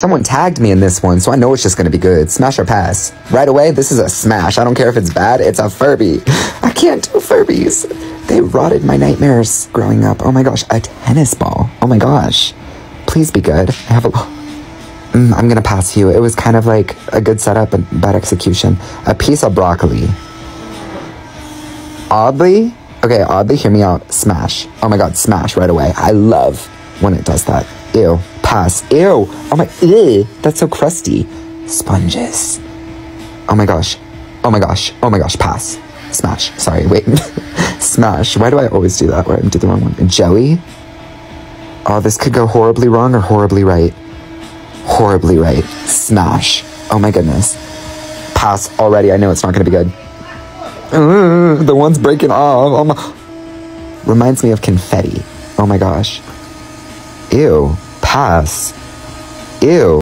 Someone tagged me in this one, so I know it's just gonna be good. Smash or pass? Right away, this is a smash. I don't care if it's bad, it's a Furby. I can't do Furbies. They rotted my nightmares growing up. Oh my gosh, a tennis ball. Oh my gosh. Please be good. I have a. Mm, I'm gonna pass you. It was kind of like a good setup and bad execution. A piece of broccoli. Oddly, okay, oddly, hear me out. Smash. Oh my god, smash right away. I love when it does that. Ew. Pass. Ew. Oh my, ew. That's so crusty. Sponges. Oh my gosh. Oh my gosh. Oh my gosh. Pass. Smash. Sorry, wait. Smash. Why do I always do that where I do the wrong one? Jelly? Oh, this could go horribly wrong or horribly right. Horribly right. Smash. Oh my goodness. Pass already. I know it's not going to be good. Uh, the one's breaking off. Oh my. Reminds me of confetti. Oh my gosh. Ew. Pass. Ew.